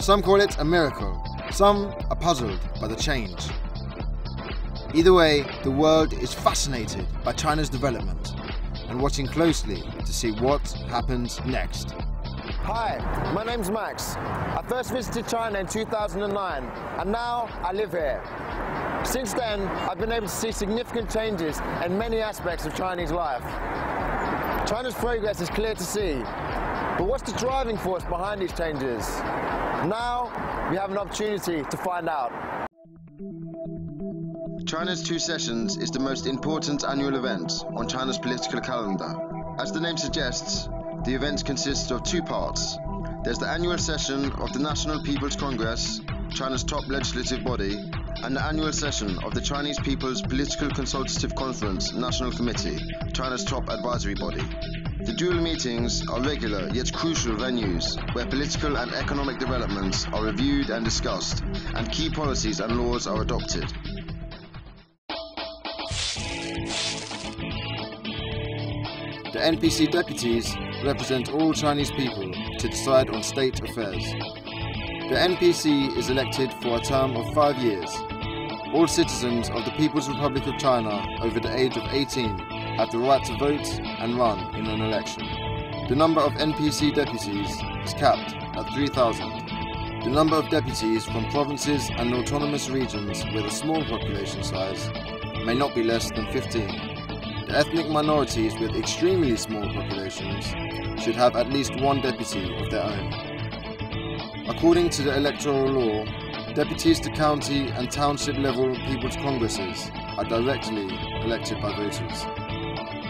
Some call it a miracle, some are puzzled by the change. Either way, the world is fascinated by China's development and watching closely to see what happens next. Hi, my name's Max. I first visited China in 2009 and now I live here. Since then, I've been able to see significant changes in many aspects of Chinese life. China's progress is clear to see, but what's the driving force behind these changes? Now, we have an opportunity to find out. China's Two Sessions is the most important annual event on China's political calendar. As the name suggests, the event consists of two parts. There's the annual session of the National People's Congress, China's top legislative body, and the annual session of the Chinese People's Political Consultative Conference National Committee, China's top advisory body. The dual meetings are regular yet crucial venues where political and economic developments are reviewed and discussed, and key policies and laws are adopted. The NPC deputies represent all Chinese people to decide on state affairs. The NPC is elected for a term of five years. All citizens of the People's Republic of China over the age of 18 have the right to vote and run in an election. The number of NPC deputies is capped at 3,000. The number of deputies from provinces and autonomous regions with a small population size may not be less than 15. The ethnic minorities with extremely small populations should have at least one deputy of their own. According to the electoral law, deputies to county and township level people's congresses are directly elected by voters,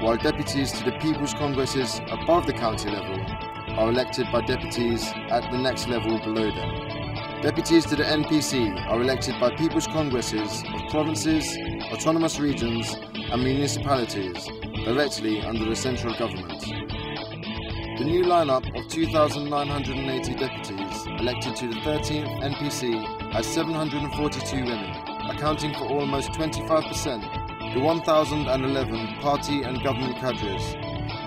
while deputies to the people's congresses above the county level are elected by deputies at the next level below them. Deputies to the NPC are elected by people's congresses of provinces, autonomous regions and municipalities directly under the central government. The new lineup of 2,980 deputies elected to the 13th NPC has 742 women, accounting for almost 25%. The 1,011 party and government cadres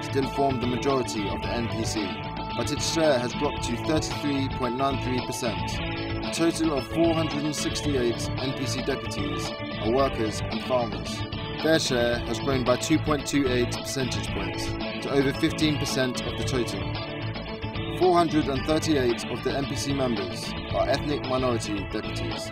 still form the majority of the NPC but its share has dropped to 33.93%. A total of 468 NPC deputies are workers and farmers. Their share has grown by 2.28 percentage points to over 15% of the total. 438 of the NPC members are ethnic minority deputies,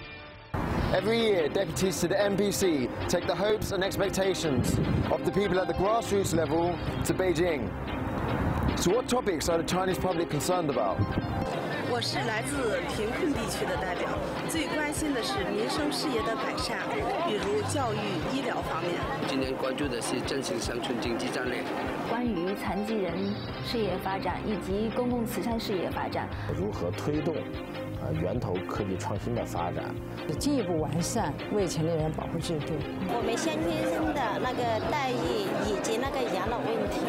Every year, deputies to the NPC take the hopes and expectations of the people at the grassroots level to Beijing. So what topics are the Chinese public concerned about? 我是来自贫困地区的代表，最关心的是民生事业的改善，比如教育、医疗方面。今年关注的是振兴乡村经济战略。关于残疾人事业发展以及公共慈善事业发展，如何推动呃源头科技创新的发展，进一步完善未成年人保护制度。我们乡亲的那个待遇以及那个养老问题。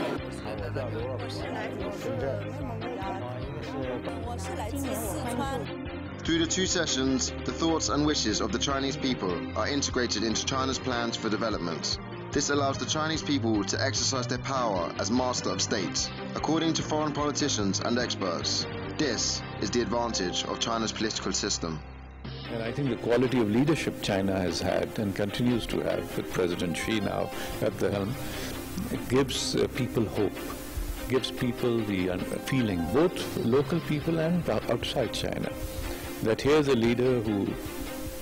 Through the two sessions, the thoughts and wishes of the Chinese people are integrated into China's plans for development. This allows the Chinese people to exercise their power as master of state. According to foreign politicians and experts, this is the advantage of China's political system. And I think the quality of leadership China has had and continues to have with President Xi now at the helm gives uh, people hope, gives people the uh, feeling, both local people and outside China, that here's a leader who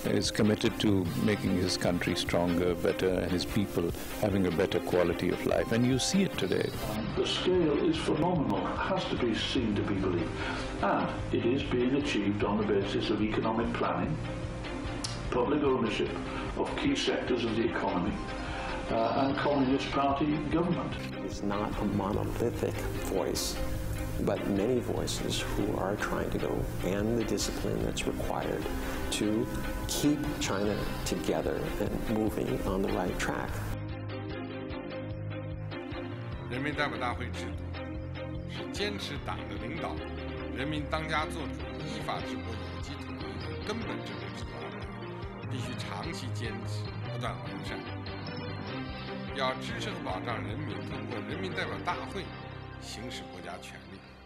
is committed to making his country stronger, better, and his people having a better quality of life. And you see it today. The scale is phenomenal, it has to be seen to be believed. And it is being achieved on the basis of economic planning, public ownership of key sectors of the economy, uh, and Communist Party government. It's not a monolithic voice but many voices who are trying to go and the discipline that's required to keep China together and moving on the right track. 人民代表大会制度是坚持党的领导、人民当家作主、依法治国、有机统一的根本政治制度安排，必须长期坚持、不断完善。要支持和保障人民通过人民代表大会 行使国家权力。